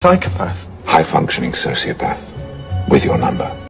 Psychopath. High functioning sociopath. With your number.